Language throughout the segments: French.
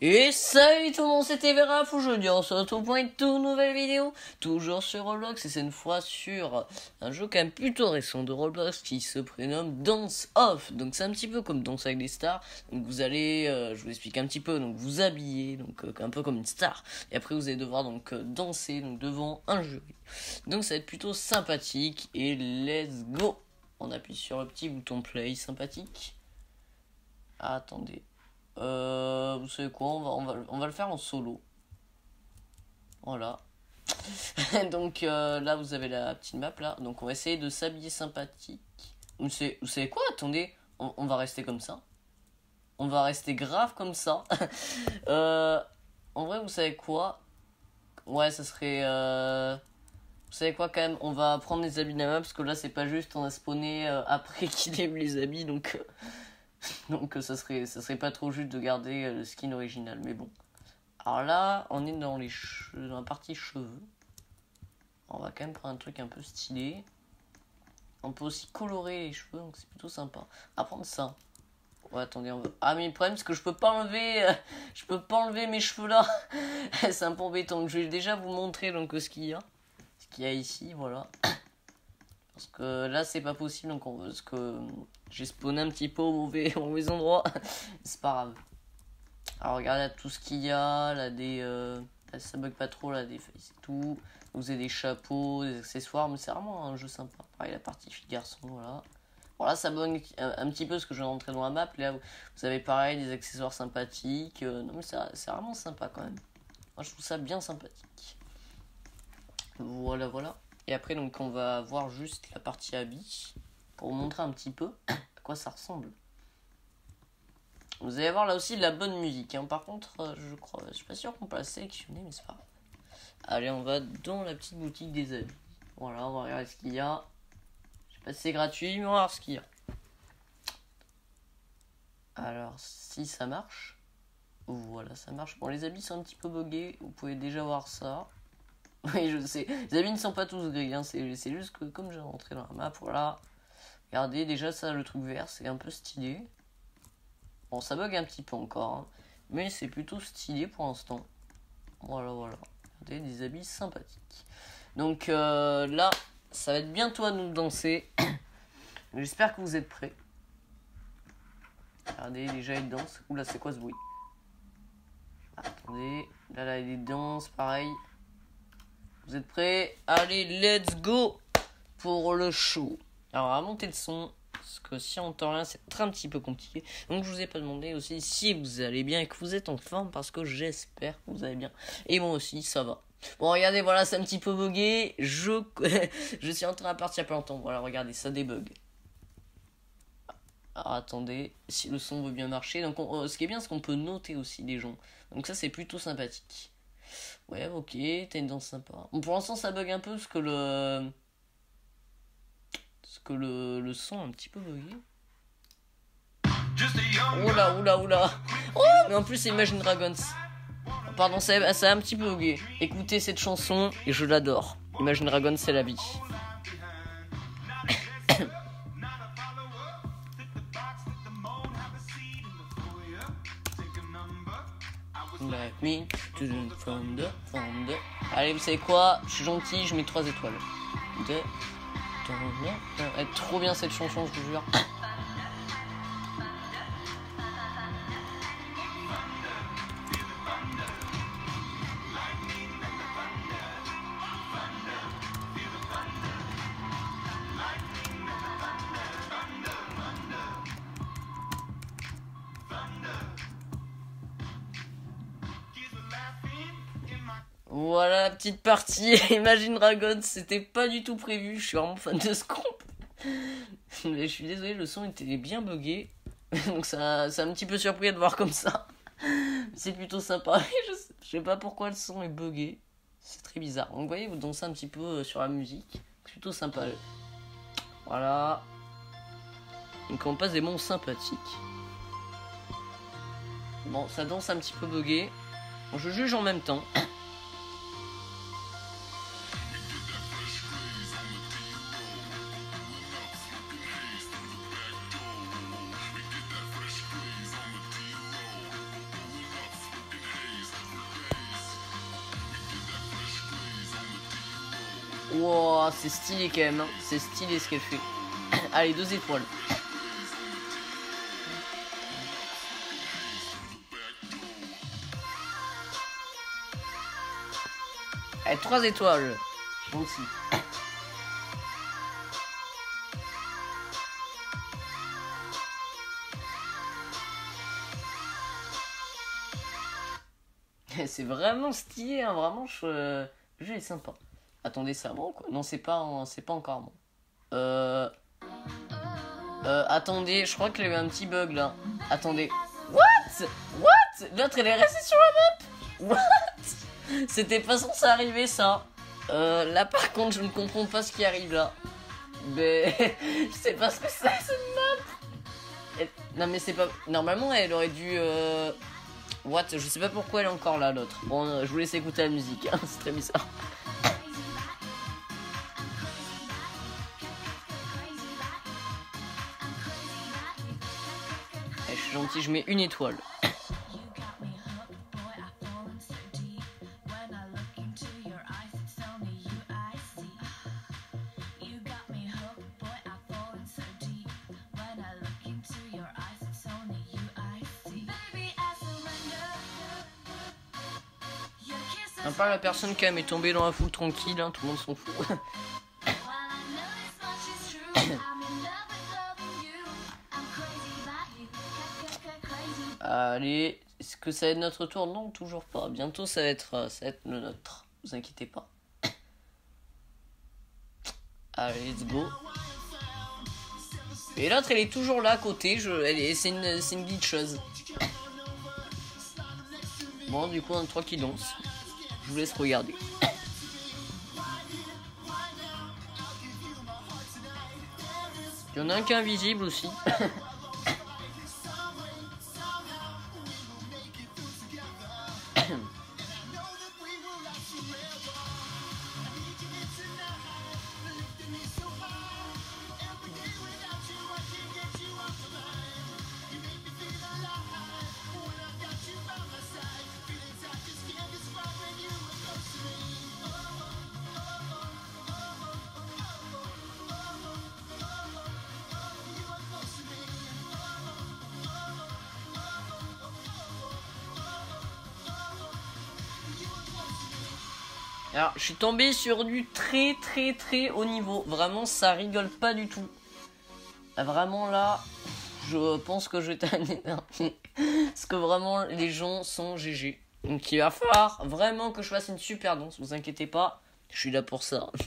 Et salut tout le monde, c'était Veraf, aujourd'hui on se retrouve pour une toute nouvelle vidéo, toujours sur Roblox, et cette fois sur un jeu quand même plutôt récent de Roblox qui se prénomme Dance Off. Donc c'est un petit peu comme Danse avec les stars, donc vous allez, euh, je vous explique un petit peu, donc vous habiller, donc euh, un peu comme une star, et après vous allez devoir donc euh, danser donc devant un jury. Donc ça va être plutôt sympathique, et let's go On appuie sur le petit bouton play sympathique. Attendez. Euh, vous savez quoi on va, on, va, on va le faire en solo. Voilà. Donc euh, là, vous avez la petite map là. Donc on va essayer de s'habiller sympathique. Vous savez, vous savez quoi Attendez, on, va rester comme ça. On va rester grave comme ça. euh, en vrai, vous savez quoi? Ouais, ça serait... Euh... Vous savez quoi quand même On va prendre les habits de la map parce que là, c'est pas juste, on a spawné euh, après qu'il ait les habits. Donc... Donc ça serait, serait pas trop juste de garder euh, le skin original. Mais bon. Alors là, on est dans, les dans la partie cheveux. On va quand même prendre un truc un peu stylé. On peut aussi colorer les cheveux, donc c'est plutôt sympa. Va prendre ça. Ouais, attendez, on. Ah, mais le problème, c'est que je peux pas enlever... Euh, je peux pas enlever mes cheveux là. c'est un peu embêtant. Je vais déjà vous montrer donc ce qu'il y a. Ce qu'il y a ici, voilà. Parce que là, c'est pas possible. Donc, on, parce que j'ai spawné un petit peu au mauvais, au mauvais endroit. c'est pas grave. Alors, regardez tout ce qu'il y a. Là, des. Euh, ça bug pas trop, là, des faces et tout. Vous avez des chapeaux, des accessoires. Mais c'est vraiment un jeu sympa. Pareil, la partie fille garçon, voilà. Bon, là, ça bug un, petit peu parce que je vais rentrer dans la map. Là, vous, vous avez pareil, des accessoires sympathiques. Euh, non, mais c'est vraiment sympa quand même. Moi, je trouve ça bien sympathique. Voilà, voilà. Et après, donc, on va voir juste la partie habit pour vous montrer un petit peu à quoi ça ressemble. Vous allez voir là aussi de la bonne musique. Hein. Par contre, euh, je crois, je suis pas sûr qu'on peut la sélectionner, mais c'est pas grave. Allez, on va dans la petite boutique des habits. Voilà, on va regarder ce qu'il y a. Je sais pas si c'est gratuit, mais on va voir ce qu'il y a. Alors, si ça marche. Voilà, ça marche. Bon, les habits sont un petit peu buggés. Vous pouvez déjà voir ça. Oui, je sais. Les habits ne sont pas tous gris. Hein. C'est juste que comme j'ai rentré dans la map, voilà. Regardez, déjà ça, le truc vert, c'est un peu stylé. Bon, ça bug un petit peu encore. Hein. Mais c'est plutôt stylé pour l'instant. Voilà, voilà. Regardez, des habits sympathiques. Donc euh, là, ça va être bientôt à nous danser. J'espère que vous êtes prêts. Regardez, déjà il danse. Oula, c'est quoi ce bruit? Attendez. Là, là, il danse, pareil. Vous êtes prêts? Allez, let's go pour le show. Alors, à monter le son, parce que si on entend rien, c'est un petit peu compliqué. Donc, je vous ai pas demandé aussi si vous allez bien et que vous êtes en forme, parce que j'espère que vous allez bien. Et moi aussi, ça va. Bon, regardez, voilà, c'est un petit peu bugué. Je, je suis en train de partir il y a pas longtemps. Voilà, regardez, ça débug. Alors, attendez, si le son veut bien marcher. Donc, on, ce qui est bien, c'est qu'on peut noter aussi les gens. Donc, ça, c'est plutôt sympathique. Ouais, ok, t'as une danse sympa. Bon, pour l'instant, ça bug un peu parce que le. Parce que le, le son est un petit peu bugué. Oula, oula, oula. Oh, mais en plus, c'est Imagine Dragons. Pardon, ça, a un petit peu bugué. Écoutez cette chanson et je l'adore. Imagine Dragons, c'est la vie. Like me Allez, vous savez quoi? Je suis gentil, je mets 3 étoiles. Elle est trop bien cette chanson, je vous jure. Voilà petite partie. Imagine Dragon, c'était pas du tout prévu. Je suis vraiment fan de ce groupe. Mais je suis désolé, le son était bien bugué. Donc ça, ça un petit peu surpris de voir comme ça. C'est plutôt sympa. Je sais, pas pourquoi le son est bugué. C'est très bizarre. Donc vous voyez, vous dansez un petit peu sur la musique. C'est plutôt sympa. Voilà. Donc on passe des mots sympathiques. Bon, ça danse un petit peu bugué. Je juge en même temps. C'est stylé quand même. hein. C'est stylé ce qu'elle fait. Allez, deux étoiles. Allez, trois étoiles. Gentil. C'est vraiment stylé, hein, vraiment, je... le est sympa. Attendez, c'est ou quoi Non, c'est pas, pas encore moi. Euh... Euh, attendez, je crois qu'il y avait un petit bug là. Attendez. What? What? L'autre, elle est restée sur la map? What? C'était pas censé arriver ça. Euh, là, par contre, je ne comprends pas ce qui arrive là. Mais je sais pas ce que c'est cette map. Non, mais c'est pas. Normalement, elle aurait dû. Euh... What? Je sais pas pourquoi elle est encore là, l'autre. Bon, euh, je vous laisse écouter la musique, hein, c'est très bizarre. Eh, je mets une étoile. À part la personne qui est tombée dans la foule tranquille, hein, tout le monde s'en fout. Allez, est-ce que ça va être notre tour Non, toujours pas. Bientôt, ça va être, euh, ça va être le nôtre. Vous inquiétez pas. Allez, let's go. Et l'autre, elle est toujours là à côté. C'est une, c'est une glitcheuse. Bon, du coup, on a trois qui dansent. Je vous laisse regarder. Il y en a un qui est invisible aussi. Je suis tombé sur du très très très haut niveau. Vraiment, ça rigole pas du tout. Ah, Vraiment là, je pense que je vais t'amener Parce que vraiment, les gens sont GG. Donc il va falloir vraiment que je fasse une super danse. Vous inquiétez pas, je suis là pour ça.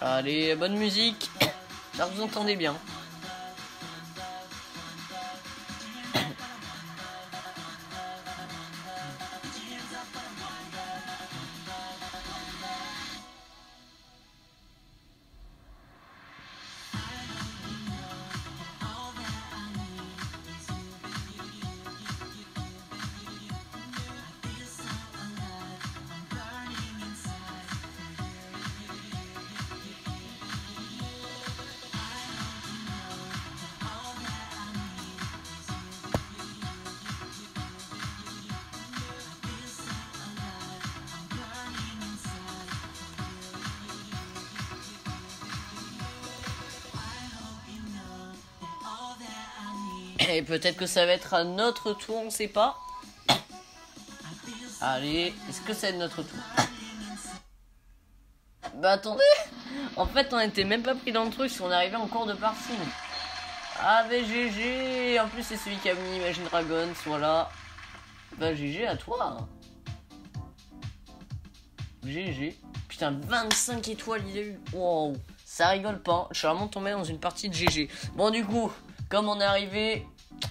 Allez, bonne musique. Là, vous entendez bien. Et peut-être que ça va être à notre tour, on sait pas. Allez, est-ce que c'est notre tour? Bah attendez En fait, on était même pas pris dans le truc si on arrivait en cours de partie. Ah bah GG En plus, c'est celui qui a mis Imagine Dragons, voilà. Bah GG à toi GG. Putain, 25 étoiles il a eu. Wow. Ça rigole pas. Je suis vraiment tombé dans une partie de GG. Bon, du coup, comme on est arrivé,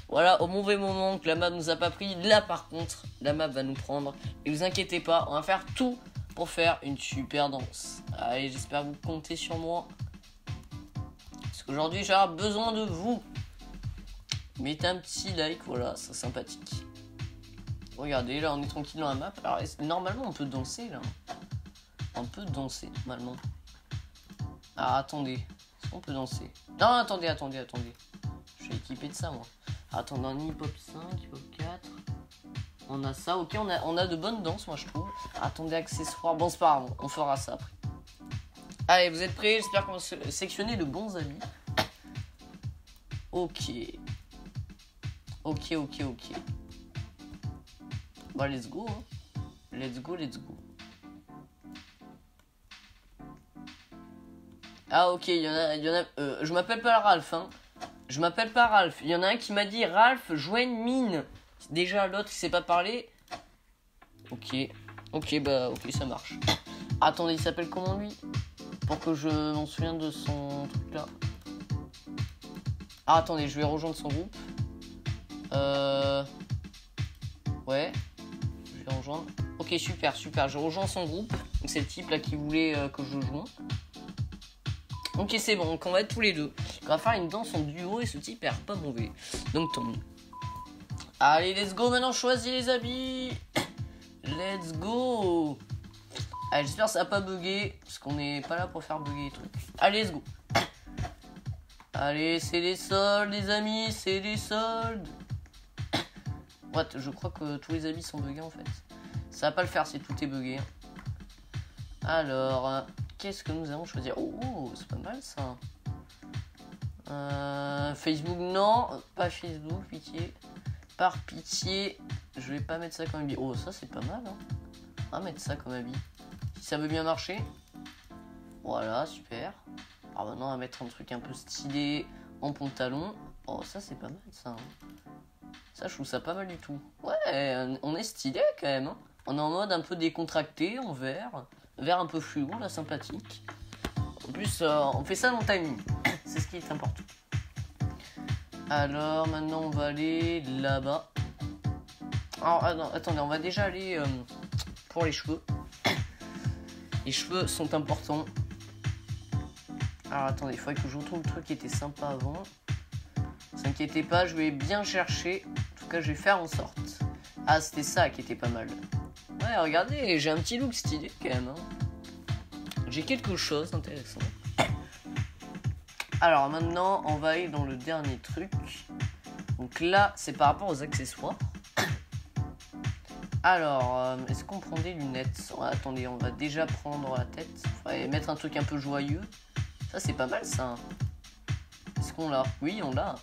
voilà, au mauvais moment que la map nous a pas pris, là par contre, la map va nous prendre. Et vous inquiétez pas, on va faire tout pour faire une super danse. Allez, j'espère que vous comptez sur moi. Parce qu'aujourd'hui, j'ai besoin de vous. Mettez un petit like, voilà, c'est sympathique. Regardez, là, on est tranquille dans la map. Alors, normalement, on peut danser, là? On peut danser, normalement. Ah, attendez. Est-ce qu'on peut danser? Non, attendez, attendez, attendez. Je suis équipé de ça, moi. Attendez, un hip-hop 5, hip-hop 4. On a ça, ok, on a, on a de bonnes danses, moi je trouve. Attendez, accessoires. Bon, c'est pas grave, on fera ça après. Allez, vous êtes prêts? J'espère qu'on va sectionner de bons amis. Ok. Ok, ok, ok. Bah, let's go. Hein. Let's go, let's go. Ah, ok, il y en a. Y en a euh, je m'appelle pas Ralph, hein. Je m'appelle pas Ralph. Il y en a un qui m'a dit Ralph, joigne mine. Déjà, l'autre, il sait pas parler. Ok. Ok, bah, ok, ça marche. Attendez, il s'appelle comment lui? Pour que je m'en souvienne de son truc là. Ah, attendez, je vais rejoindre son groupe. Euh. Ouais. Je vais rejoindre. Ok, super, super. Je rejoins son groupe. Donc, c'est le type là qui voulait euh, que je joue. Ok, c'est bon. Donc, on va être tous les deux. Une danse en duo et ce type est pas mauvais. Donc, tant. Allez, let's go. Maintenant, choisis les habits. Let's go. Allez, j'espère que ça va pas bugger. Parce qu'on n'est pas là pour faire bugger les trucs. Allez, let's go. Allez, c'est les soldes, les amis. C'est les soldes. What Je crois que tous les habits sont buggés en fait. Ça va pas le faire si tout est buggé. Alors, qu'est-ce que nous allons choisir? Oh, oh c'est pas mal ça. Euh, Facebook, non. Pas Facebook, pitié. Par pitié, je vais pas mettre ça comme habit. Oh, ça c'est pas mal. Hein. On va mettre ça comme habit. Si ça veut bien marcher. Voilà, super. Alors maintenant, on va mettre un truc un peu stylé en pantalon. Oh, ça c'est pas mal ça. Hein. Ça, je trouve ça pas mal du tout. Ouais, on est stylé quand même. Hein. On est en mode un peu décontracté, en vert. Vert un peu fluo, là, sympathique. En plus, euh, on fait ça dans le timing. C'est ce qui est important. Alors maintenant on va aller là-bas. Alors attendez, on va déjà aller euh, pour les cheveux. Les cheveux sont importants. Alors attendez, il faudrait que je retrouve le truc qui était sympa avant. Ne vous inquiétez pas, je vais bien chercher. En tout cas, je vais faire en sorte. Ah, c'était ça qui était pas mal. Ouais, regardez, j'ai un petit look stylé quand même. Hein. J'ai quelque chose d'intéressant. Alors maintenant, on va aller dans le dernier truc. Donc là, c'est par rapport aux accessoires. Alors, euh, est-ce qu'on prend des lunettes? Attendez, on va déjà prendre la tête. va mettre un truc un peu joyeux. Ça, c'est pas mal, ça. Est-ce qu'on l'a? Oui, on l'a.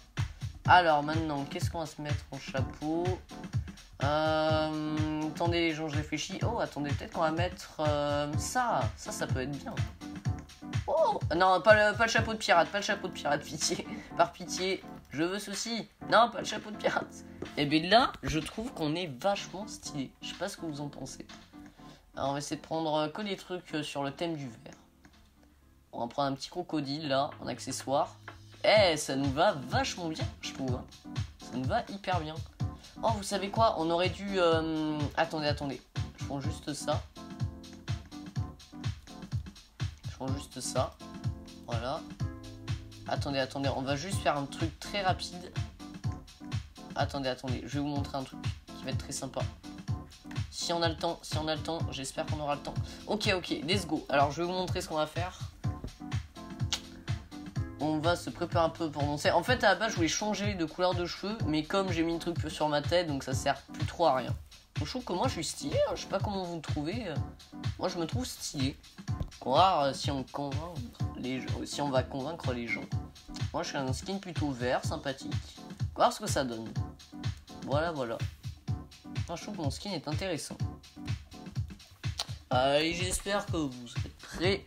Alors, maintenant, qu'est-ce qu'on va se mettre en chapeau? Euh, Attendez, les gens, je réfléchis. Oh, attendez, peut-être qu'on va mettre euh, ça. Ça, ça peut être bien. Oh Non, pas le, pas le chapeau de pirate, pas le chapeau de pirate, pitié. Par pitié, je veux ceci. Non, pas le chapeau de pirate. Et eh bien là, je trouve qu'on est vachement stylé. Je sais pas ce que vous en pensez. Alors, on va essayer de prendre euh, que des trucs euh, sur le thème du verre. On va prendre un petit crocodile là, en accessoire. Eh, ça nous va vachement bien, je trouve. Hein. Ça nous va hyper bien. Oh, vous savez quoi? On aurait dû... Euh, attendez, attendez. Je prends juste ça juste ça. Voilà. Attendez, attendez, on va juste faire un truc très rapide. Attendez, attendez, je vais vous montrer un truc qui va être très sympa. Si on a le temps, si on a le temps, j'espère qu'on aura le temps. Ok, ok, let's go. Alors, je vais vous montrer ce qu'on va faire. On va se préparer un peu pour danser. En fait, à la base, je voulais changer de couleur de cheveux, mais comme j'ai mis un truc sur ma tête, donc ça sert plus trop à rien. je trouve que moi, je suis stylé. Hein. Je sais pas comment vous le trouvez. Moi, je me trouve stylé. Voir si on gens, si on va convaincre les gens. Moi, je suis un skin plutôt vert, sympathique. Voir ce que ça donne. Voilà, voilà. Moi, je trouve que mon skin est intéressant. Allez, j'espère que vous êtes prêts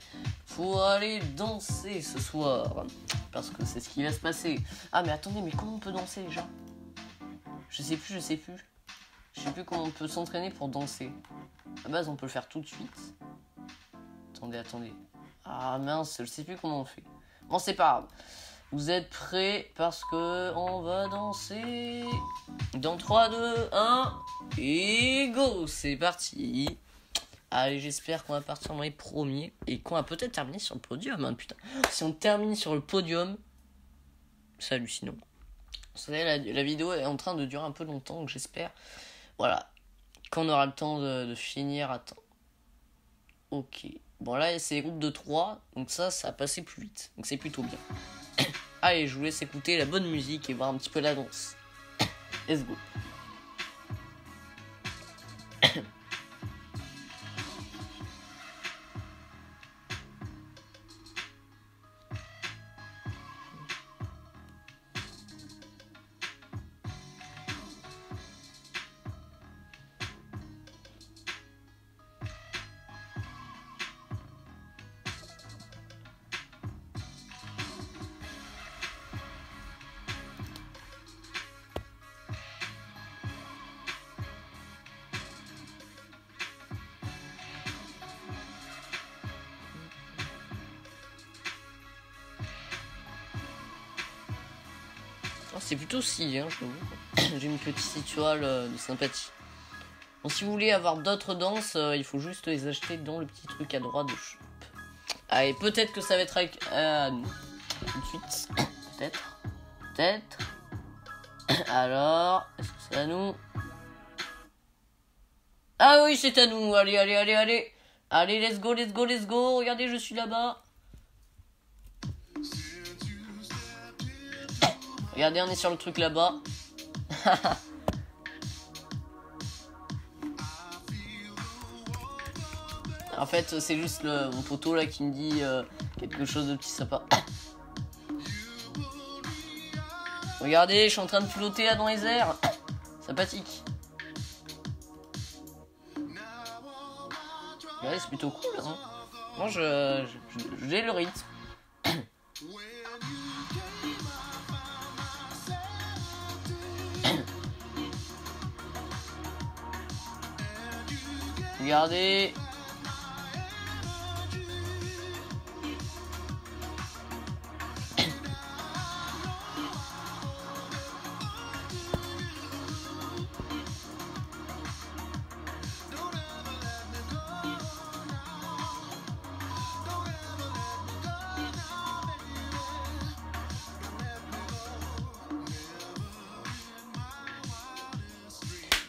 pour aller danser ce soir. Parce que c'est ce qui va se passer. Ah, mais attendez, mais comment on peut danser déjà? Je sais plus, je sais plus. Je sais plus comment on peut s'entraîner pour danser. À base, on peut le faire tout de suite attendez, attendez. Ah mince, je sais plus comment on fait. Bon, c'est pas grave. Vous êtes prêts parce que on va danser dans 3, 2, 1 et go C'est parti Allez, j'espère qu'on va partir dans les premiers et qu'on va peut-être terminer sur le podium. Hein, putain. Si on termine sur le podium, c'est hallucinant. Vous savez, la, vidéo est en train de durer un peu longtemps, donc j'espère, voilà, qu'on aura le temps de, de finir temps. Ok. Bon, là, c'est les groupes de 3, donc ça, ça a passé plus vite. Donc c'est plutôt bien. Allez, je vous laisse écouter la bonne musique et voir un petit peu la danse. Let's go. C'est plutôt stylé, hein, je trouve. J'ai une petite étoile euh, de sympathie. Bon, si vous voulez avoir d'autres danses, euh, il faut juste les acheter dans le petit truc à droite de shop. Allez, peut-être que ça va être avec euh. Tout de suite. Peut-être. Peut-être. Alors, est-ce que c'est à nous? Ah oui, c'est à nous. Allez, allez, allez, allez. Allez, let's go, let's go, let's go. Regardez, je suis là-bas. Regardez, on est sur le truc là-bas. en fait, c'est juste le, mon poteau là qui me dit euh, quelque chose de petit sympa. Regardez, je suis en train de flotter là dans les airs. Sympathique. Ouais, c'est plutôt cool. Hein. Moi, je- j'ai le rythme. Regardez.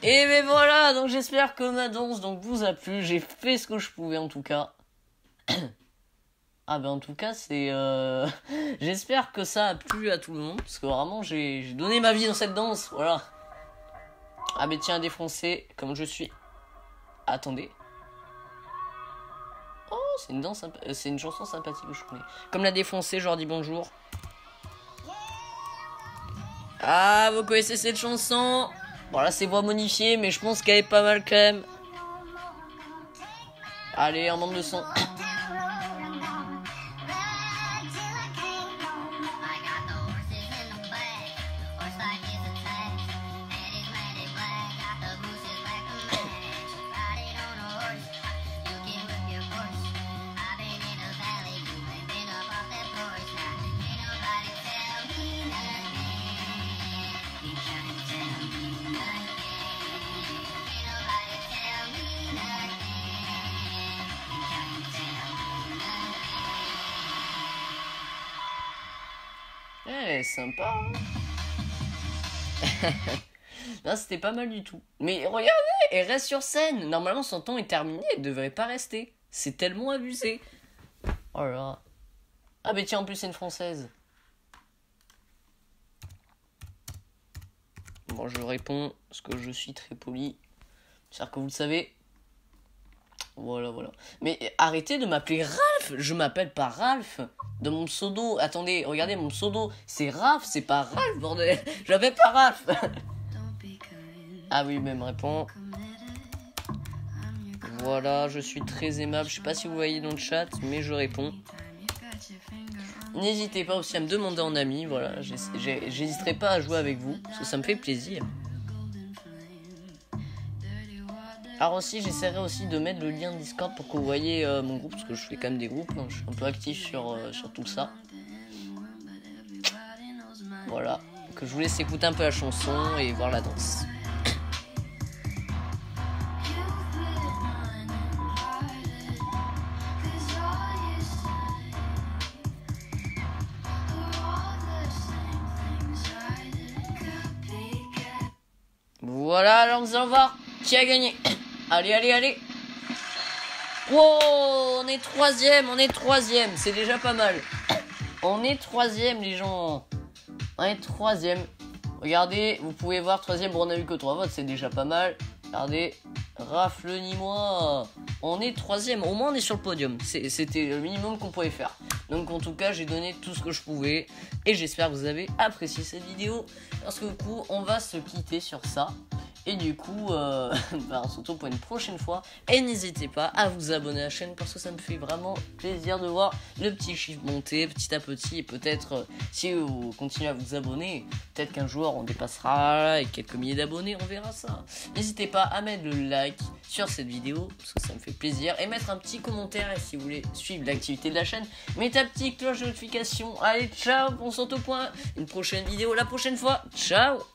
Et ben voilà, donc j'espère que ma danse donc vous a plu. J'ai fait ce que je pouvais en tout cas. ah ben en tout cas c'est, euh... j'espère que ça a plu à tout le monde parce que vraiment j'ai donné ma vie dans cette danse, voilà. Ah ben tiens défoncé comme je suis. Attendez. Oh c'est une danse, euh, c'est une chanson sympathique que je connais. Comme la défoncé, je leur dis bonjour. Ah vous connaissez cette chanson? Bon là c'est voix modifiée mais je pense qu'elle est pas mal quand même. Allez, on monte le son. Sympa. hein. c'était pas mal du tout. Mais regardez, elle reste sur scène. Normalement, son temps est terminé. Elle devrait pas rester. C'est tellement abusé. Oh là là. Ah, mais tiens, en plus, c'est une française. Bon, je réponds parce que je suis très poli. J'espère que vous le savez. Voilà, voilà. Mais arrêtez de m'appeler Je m'appelle pas Ralph. De mon pseudo. Attendez, regardez mon pseudo. C'est Ralph, c'est pas Ralph, bordel. M'appelle pas Ralph. ah oui, même répond. Voilà, je suis très aimable. Je sais pas si vous voyez dans le chat, mais je réponds. N'hésitez pas aussi à me demander en ami. Voilà, j'hésiterai pas à jouer avec vous parce que ça me fait plaisir. Alors aussi, j'essaierai aussi de mettre le lien Discord pour que vous voyez euh, mon groupe, parce que je fais quand même des groupes, hein, je suis un peu actif sur, euh, sur tout ça. Voilà, que je vous laisse écouter un peu la chanson et voir la danse. Voilà, alors nous allons voir qui a gagné? Allez, allez, allez. Wow, on est troisième, on est troisième, c'est déjà pas mal. On est troisième, les gens. On est troisième. Regardez, vous pouvez voir troisième, on a eu que trois votes, c'est déjà pas mal. Regardez, Rafle ni moi. On est troisième, au moins on est sur le podium. C'était le minimum qu'on pouvait faire. Donc en tout cas, j'ai donné tout ce que je pouvais. Et j'espère que vous avez apprécié cette vidéo. Parce que du coup, on va se quitter sur ça. Et du coup, euh, bah, on se retrouve pour une prochaine fois. Et n'hésitez pas à vous abonner à la chaîne parce que ça me fait vraiment plaisir de voir le petit chiffre monter petit à petit. Et peut-être, euh, si vous continuez à vous abonner, peut-être qu'un jour on dépassera et quelques milliers d'abonnés, on verra ça. N'hésitez pas à mettre le like sur cette vidéo parce que ça me fait plaisir. Et mettre un petit commentaire et si vous voulez suivre l'activité de la chaîne, mettez la petite cloche de notification. Allez, ciao, on se retrouve point. Une prochaine vidéo la prochaine fois. Ciao